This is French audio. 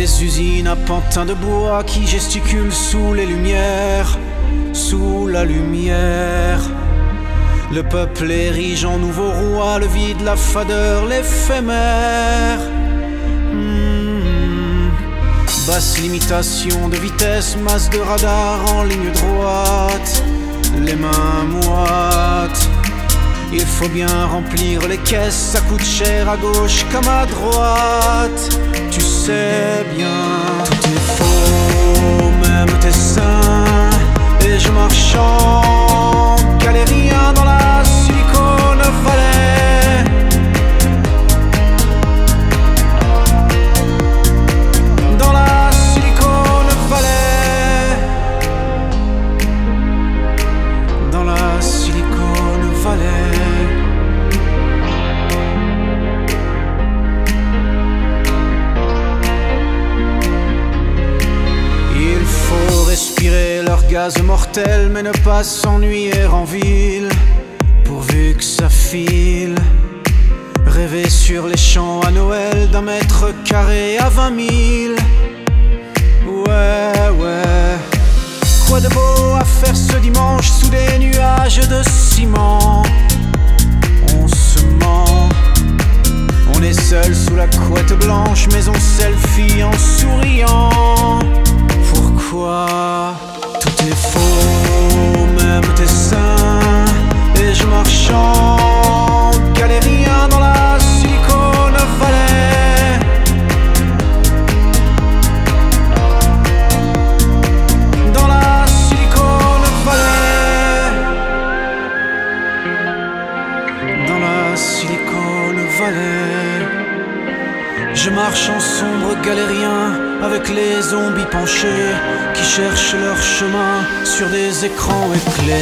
usine à pantin de bois qui gesticule sous les lumières, sous la lumière. Le peuple érige en nouveau roi, le vide, la fadeur, l'éphémère. Hmm. Basse limitation de vitesse, masse de radar en ligne droite, les mains moites. Il faut bien remplir les caisses, ça coûte cher à gauche comme à droite. Tu sais bien, gaz mortel, mais ne pas s'ennuyer en ville, pourvu que ça file. Rêver sur les champs à Noël d'un mètre carré à vingt mille. Ouais, ouais. Quoi de beau à faire ce dimanche sous des nuages de ciment? On se ment. On est seul sous la couette blanche, mais on selfie en souriant. Je marche en sombre galérien avec les zombies penchés qui cherchent leur chemin sur des écrans éclairés.